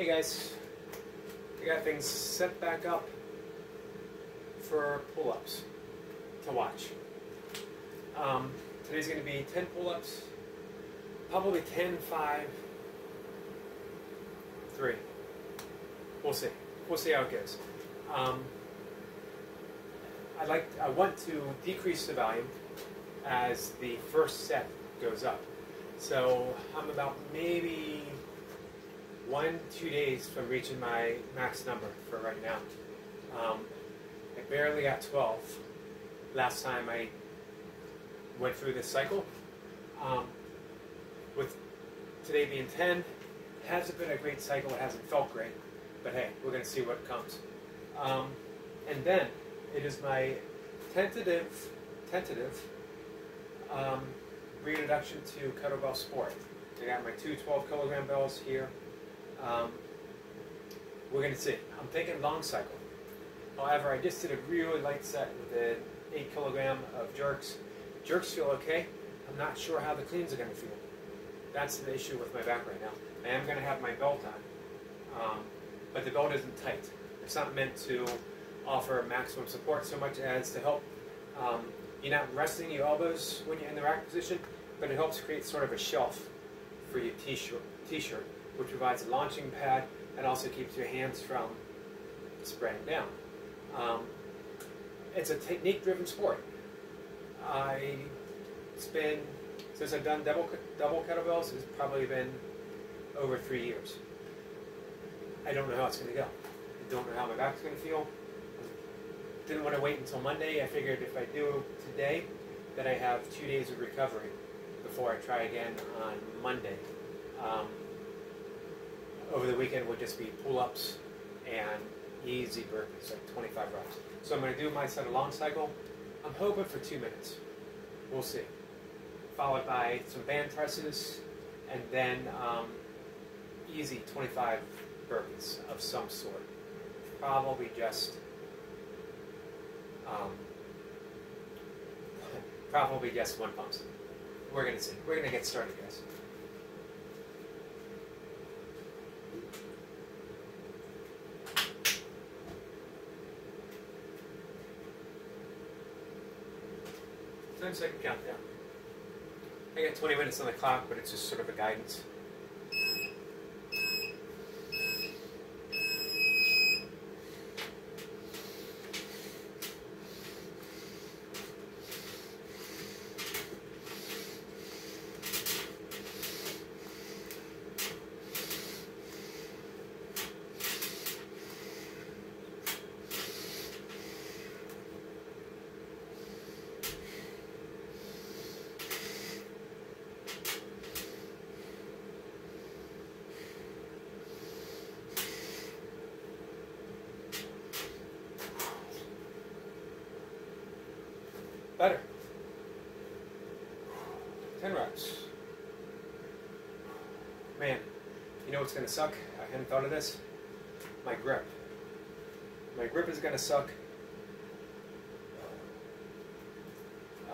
Hey guys, I got things set back up for pull-ups to watch. Um, today's going to be 10 pull-ups, probably 10, 5, 3. We'll see. We'll see how it goes. Um, I like. I want to decrease the volume as the first set goes up. So I'm about maybe one, two days from reaching my max number for right now. Um, I barely got 12 last time I went through this cycle. Um, with today being 10, hasn't been a great cycle, it hasn't felt great, but hey, we're going to see what comes. Um, and then it is my tentative, tentative um, reintroduction to kettlebell sport. I got my two 12 kilogram bells here. Um, we're going to see. I'm thinking long cycle. However, I just did a really light set with an 8 kilogram of jerks. Jerks feel okay. I'm not sure how the cleans are going to feel. That's the issue with my back right now. I am going to have my belt on, um, but the belt isn't tight. It's not meant to offer maximum support so much as to help. Um, you're not resting your elbows when you're in the rack position, but it helps create sort of a shelf for your t-shirt, t-shirt which provides a launching pad and also keeps your hands from spreading down. Um, it's a technique-driven sport. I been since I've done double double kettlebells. It's probably been over three years. I don't know how it's going to go. I don't know how my back's going to feel. Didn't want to wait until Monday. I figured if I do today, that I have two days of recovery before I try again on Monday. Um, over the weekend would just be pull-ups and easy burpees, like 25 reps. So I'm going to do my set of long cycle. I'm hoping for two minutes. We'll see. Followed by some band presses, and then um, easy 25 burpees of some sort. Probably just, um, probably just one pump. We're gonna see. We're gonna get started, guys. Ten second countdown. I got 20 minutes on the clock, but it's just sort of a guidance. Better. 10 reps. Man, you know what's going to suck? I hadn't thought of this. My grip. My grip is going to suck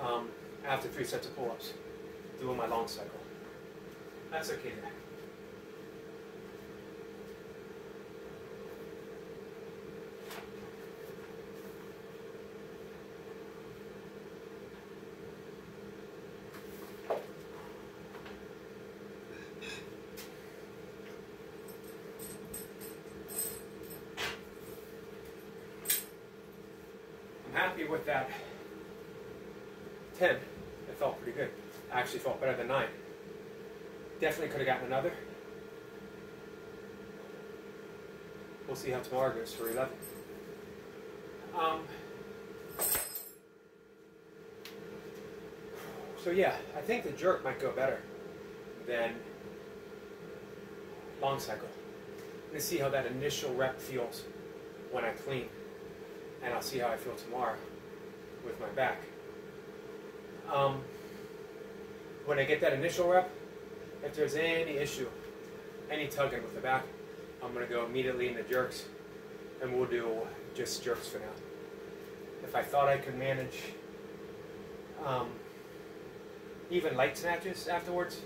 um, after three sets of pull-ups, doing my long cycle. That's okay happy with that 10. It felt pretty good. Actually felt better than 9. Definitely could have gotten another. We'll see how tomorrow goes for 11. Um, so yeah, I think the jerk might go better than long cycle. Let's see how that initial rep feels when I clean and I'll see how I feel tomorrow with my back. Um, when I get that initial rep, if there's any issue, any tugging with the back, I'm going to go immediately into jerks, and we'll do just jerks for now. If I thought I could manage um, even light snatches afterwards,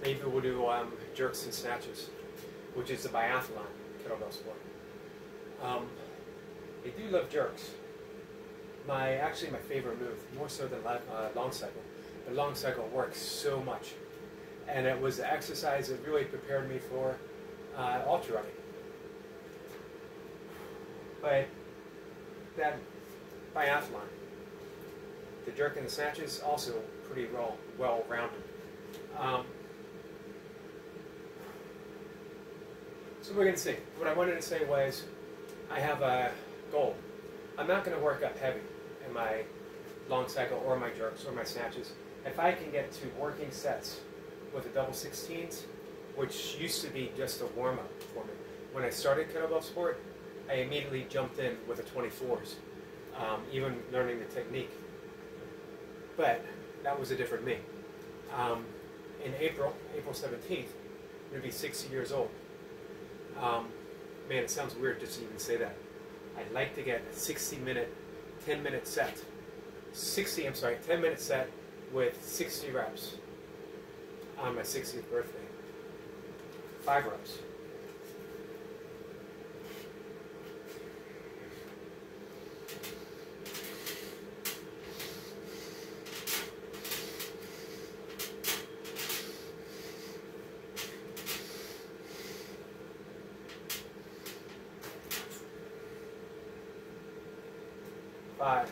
maybe we'll do um, jerks and snatches. which is the biathlon kettlebell sport. Um, I do love jerks. My actually my favorite move, more so than uh, long cycle. The long cycle works so much, and it was the exercise that really prepared me for uh, ultra running. But that biathlon, the jerk and the snatches, also pretty well well rounded. Um, so we're going to see. What I wanted to say was, I have a goal. I'm not going to work up heavy in my long cycle or my jerks or my snatches. If I can get to working sets with the double 16s, which used to be just a warm up for me. When I started kettlebell sport, I immediately jumped in with the 24s, um, even learning the technique. But that was a different me. Um, in April, April 17th, I'm going to be 60 years old. Um, man, it sounds weird just to even say that. I'd like to get a 60 minute, 10 minute set. 60, I'm sorry, 10 minute set with 60 reps on my 60th birthday. Five reps. Five.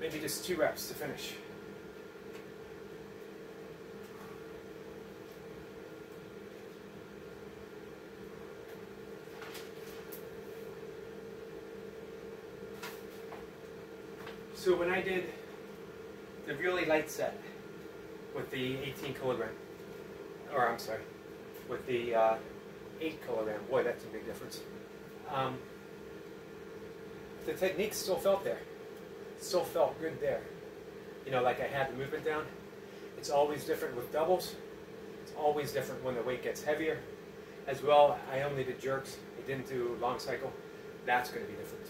Maybe just two reps to finish. So when I did the really light set with the 18 kilogram, or I'm sorry, with the uh, 8 kilogram, boy, that's a big difference. Um, the technique still felt there. Still felt good there. You know, like I had the movement down. It's always different with doubles. It's always different when the weight gets heavier. As well, I only did jerks. I didn't do long cycle. That's going to be different.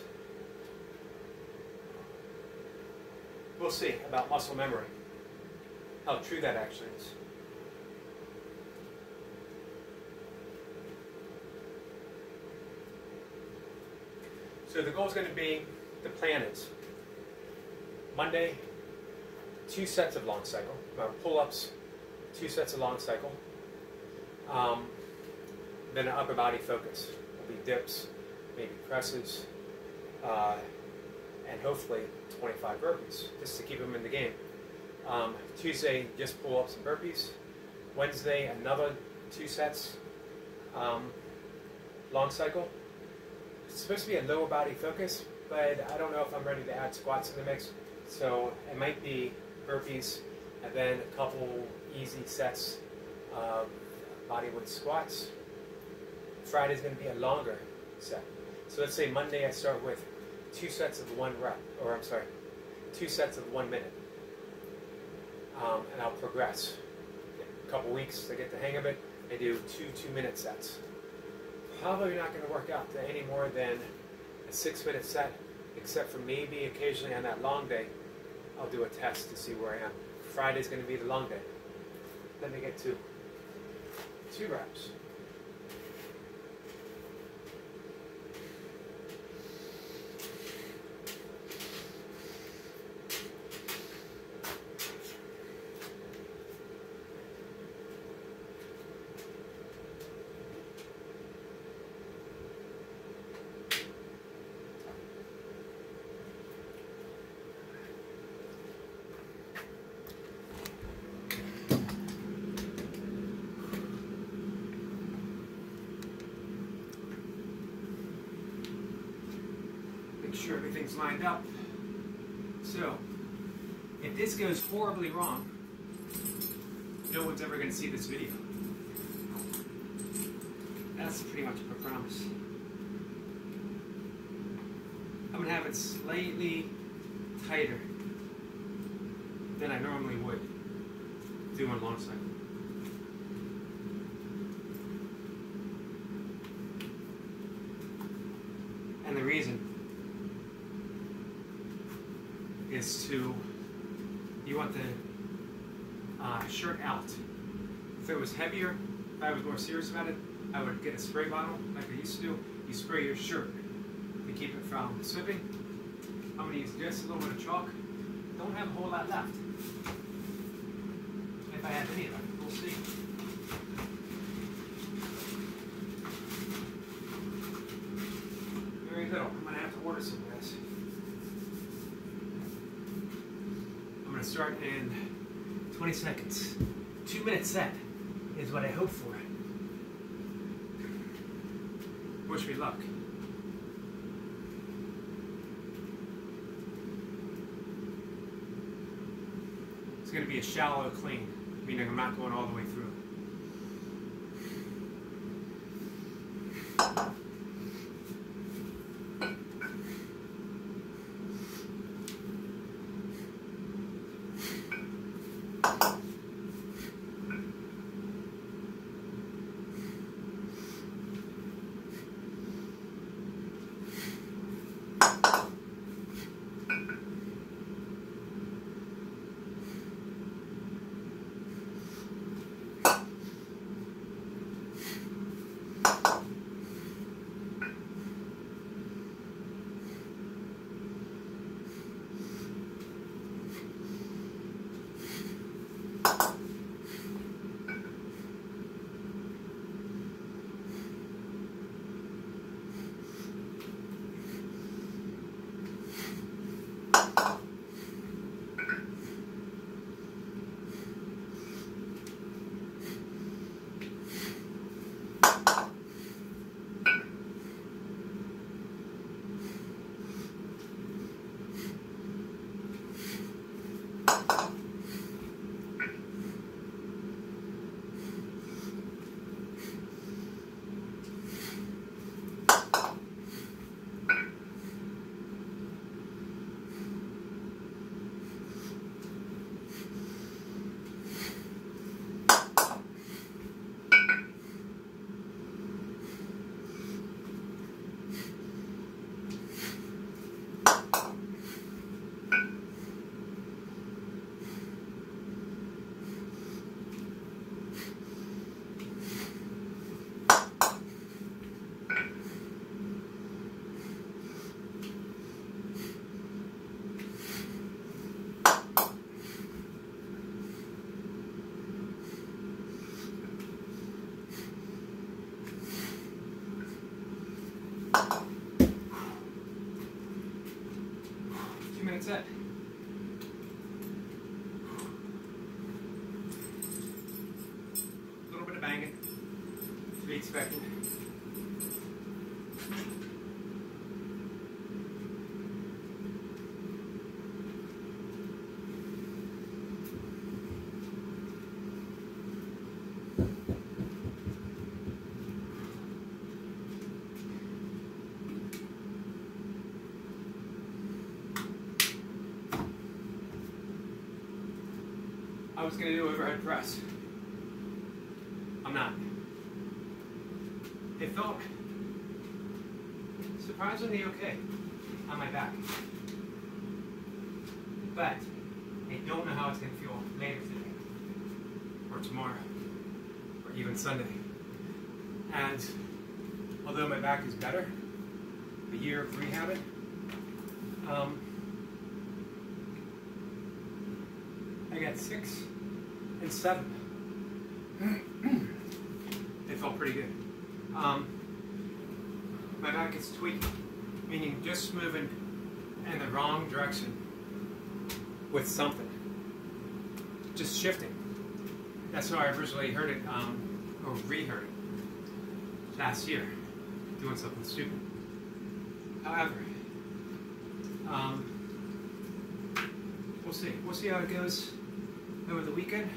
We'll see about muscle memory. How true that actually is. So the goal is going to be, the plan is, Monday, two sets of long cycle, uh, pull-ups, two sets of long cycle, um, then an upper body focus. Will be dips, maybe presses, uh, and hopefully 25 burpees, just to keep them in the game. Um, Tuesday, just pull-ups and burpees. Wednesday, another two sets, um, long cycle. It's supposed to be a lower body focus, but I don't know if I'm ready to add squats in the mix. So it might be burpees and then a couple easy sets of body weight squats. Friday's going to be a longer set. So let's say Monday I start with two sets of one rep, or I'm sorry, two sets of one minute. Um, and I'll progress. A couple weeks to get the hang of it, I do two two minute sets. Probably not going to work out to any more than a six minute set, except for maybe occasionally on that long day, I'll do a test to see where I am. Friday's going to be the long day. Let me get to two reps. Make sure everything's lined up. So, if this goes horribly wrong, no one's ever going to see this video. That's pretty much a promise. I'm going to have it slightly tighter than I normally would doing long cycle. And the reason is to, you want the uh, shirt out. If it was heavier, if I was more serious about it, I would get a spray bottle like I used to do. You spray your shirt to keep it from slipping. I'm gonna use just a little bit of chalk. Don't have a whole lot left. If I have any left, we'll see. Very little. I'm gonna have to order some of this. I'm gonna start in 20 seconds. Two minute set is what I hope for. Wish me luck. It's going to be a shallow clean, meaning I'm not going all the way through. Minutes set. A little bit of banging to be expected. Was going to do overhead press. I'm not. It felt surprisingly okay on my back. But I don't know how it's going to feel later today, or tomorrow, or even Sunday. And although my back is better, a year of rehabbing, um, I got six and seven. they felt pretty good. Um, my back is tweaked, meaning just moving in the wrong direction with something. Just shifting. That's how I originally heard it, um, or reheard it last year, doing something stupid. However, um, we'll see. We'll see how it goes over the weekend,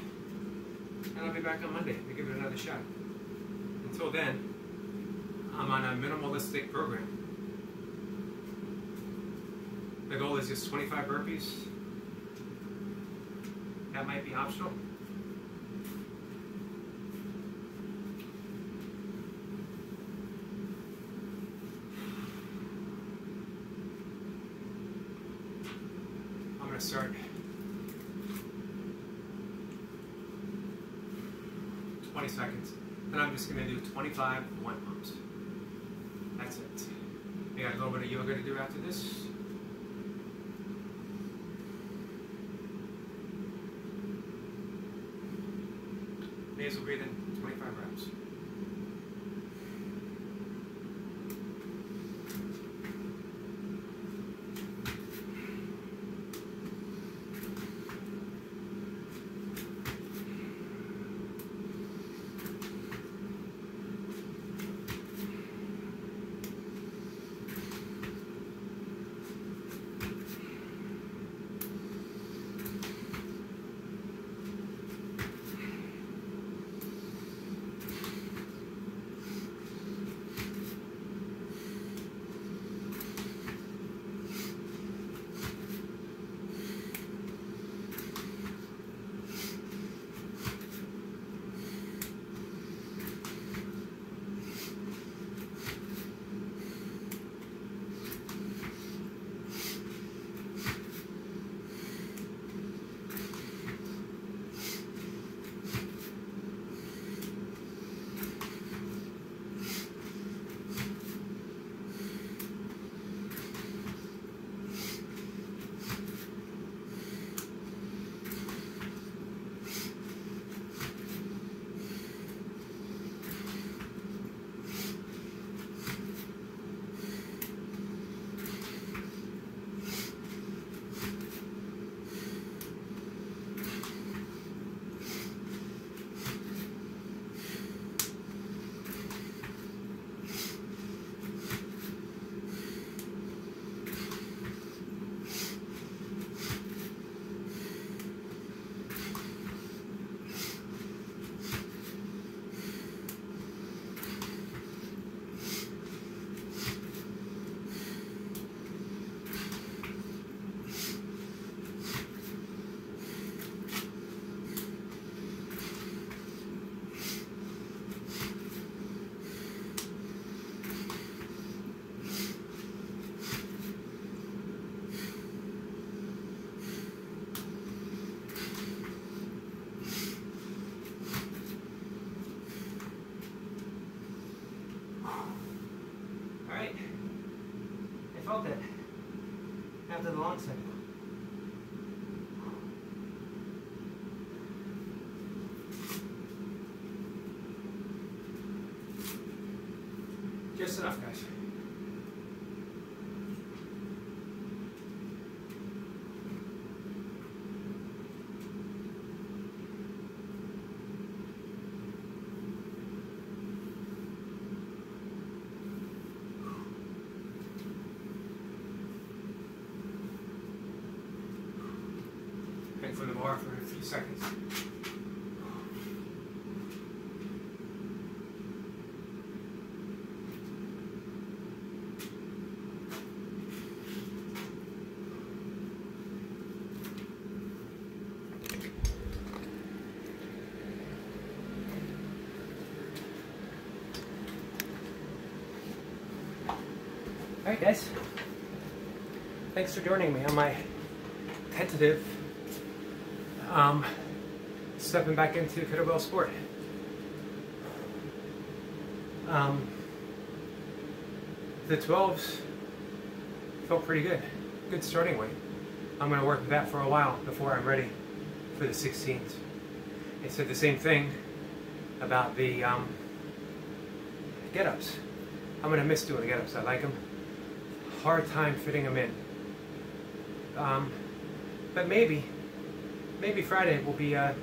and I'll be back on Monday to give it another shot. Until then, I'm on a minimalistic program. The goal is just 25 burpees. That might be optional. I'm going to start 20 seconds. then I'm just going to do 25 one pumps. That's it. I got a little bit of yoga to do after this. Nasal breathing, 25 reps. For the bar for a few seconds. All right, guys. Thanks for joining me on my tentative um, stepping back into kettlebell sport. Um, the 12s felt pretty good. Good starting weight. I'm going to work with that for a while before I'm ready for the 16s. They said the same thing about the um, get ups. I'm going to miss doing the get ups. I like them. Hard time fitting them in. Um, but maybe maybe Friday will be a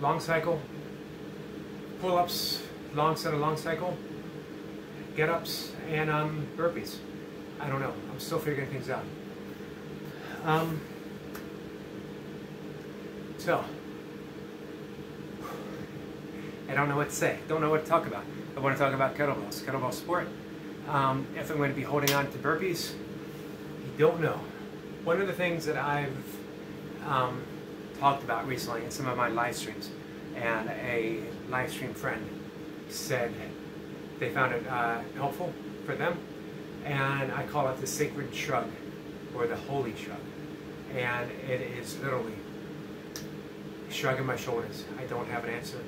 long cycle, pull-ups, long set of long cycle, get-ups, and um, burpees. I don't know. I'm still figuring things out. Um, so, I don't know what to say. Don't know what to talk about. I want to talk about kettlebells, kettlebell sport. Um, if I'm going to be holding on to burpees, I don't know. One of the things that I've um, talked about recently in some of my live streams, and a live stream friend said they found it uh, helpful for them, and I call it the sacred shrug or the holy shrug, and it is literally shrugging my shoulders. I don't have an answer.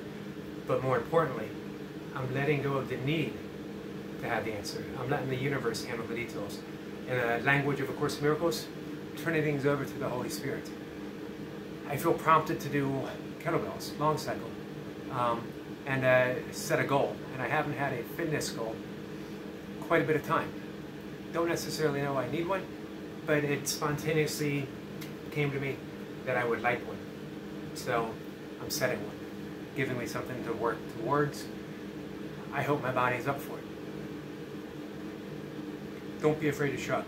But more importantly, I'm letting go of the need to have the answer. I'm letting the universe handle the details. In the language of A Course in Miracles, turning things over to the Holy Spirit. I feel prompted to do kettlebells, long cycle, um, and uh, set a goal. And I haven't had a fitness goal quite a bit of time. Don't necessarily know I need one, but it spontaneously came to me that I would like one. So I'm setting one, giving me something to work towards. I hope my body's up for it. Don't be afraid to shrug.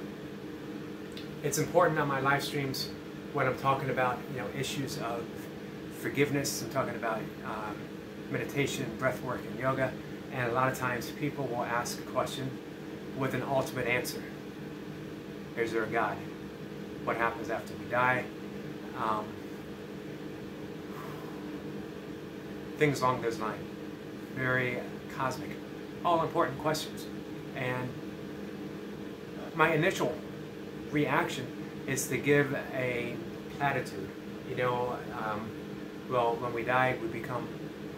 It's important on my live streams when I'm talking about you know issues of forgiveness. I'm talking about um, meditation, breath work, and yoga. And a lot of times people will ask a question with an ultimate answer. Is there a God? What happens after we die? Um, things along those lines. Very cosmic. All important questions. And my initial reaction is to give a platitude. You know, um, well, when we die, we become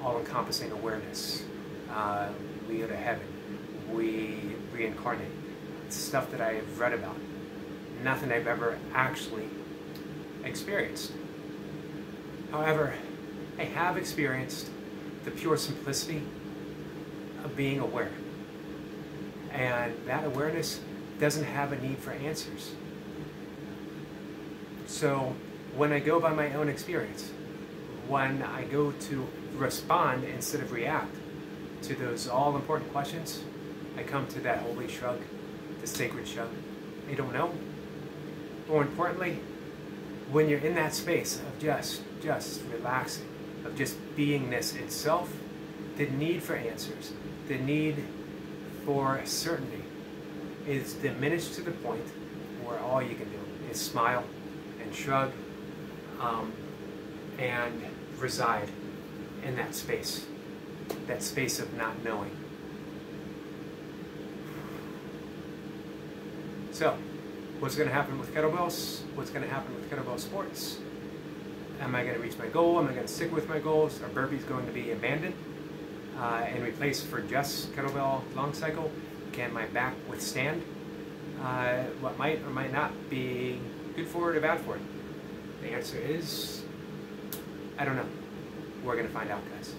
all-encompassing awareness. Uh, we go to heaven. We reincarnate. It's stuff that I've read about. Nothing I've ever actually experienced. However, I have experienced the pure simplicity of being aware. And that awareness doesn't have a need for answers. So when I go by my own experience, when I go to respond instead of react to those all important questions, I come to that holy shrug, the sacred shrug. I don't know. More importantly, when you're in that space of just, just relaxing, of just beingness itself, the need for answers, the need for certainty is diminished to the point where all you can do is smile and shrug um, and reside in that space, that space of not knowing. So, what's going to happen with kettlebells? What's going to happen with kettlebell sports? Am I going to reach my goal? Am I going to stick with my goals? Are burpees going to be abandoned uh, and replaced for just kettlebell long cycle? Can my back withstand uh, what might or might not be good for it or bad for it? The answer is, I don't know. We're going to find out, guys.